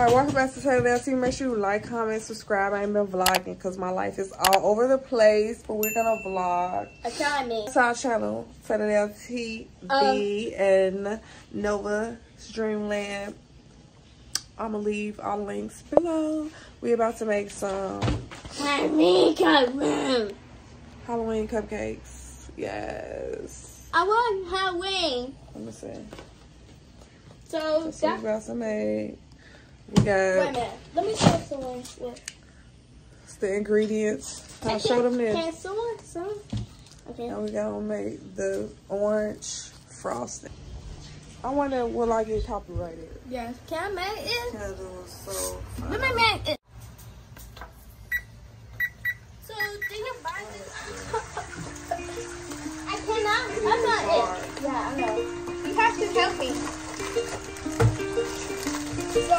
Alright, welcome back to Taylor LT. Make sure you like, comment, subscribe. I ain't been vlogging because my life is all over the place, but we're gonna vlog. That's all. It's our channel, Taylor LT, B, and Nova Streamland. I'm gonna leave all the links below. We about to make some Halloween Halloween. Halloween cupcakes. Yes. I want Halloween. Let me see. So Let's see what. We got some made. We Wait a minute. Let me show someone. What? the ingredients. I'll show them this. Can someone? Someone? Okay. Now we gonna make the orange frosting. I wonder will I get copyrighted? Yes. Can I make it? Because it was so fun. Let me make it. So you buy this? I cannot. I'm not it. Yeah, I know. You have to help me.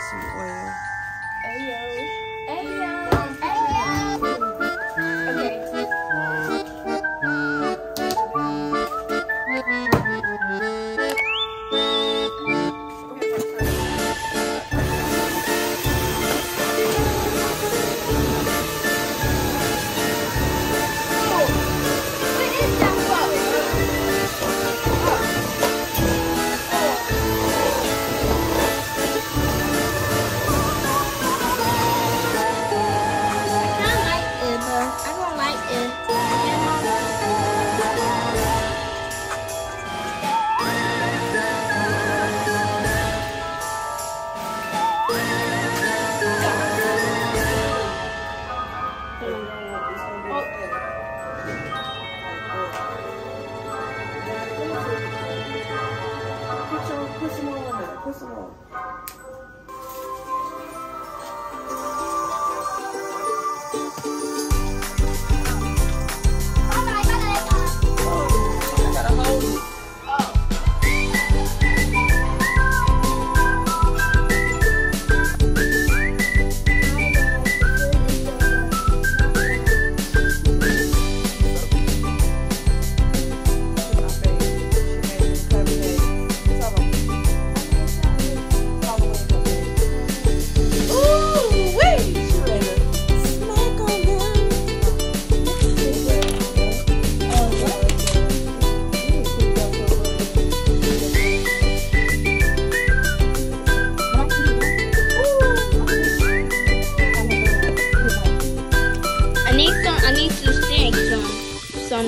some oil.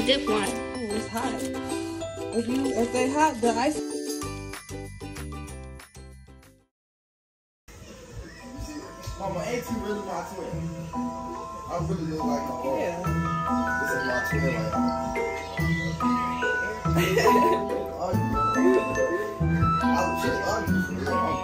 Some, some dip one. Oh, it's hot. If you if they hot, the ice. Mama, ain't you really my twin? I really look like my mom. Yeah. This is my twin, like. oh, you. I was shit, oh, you.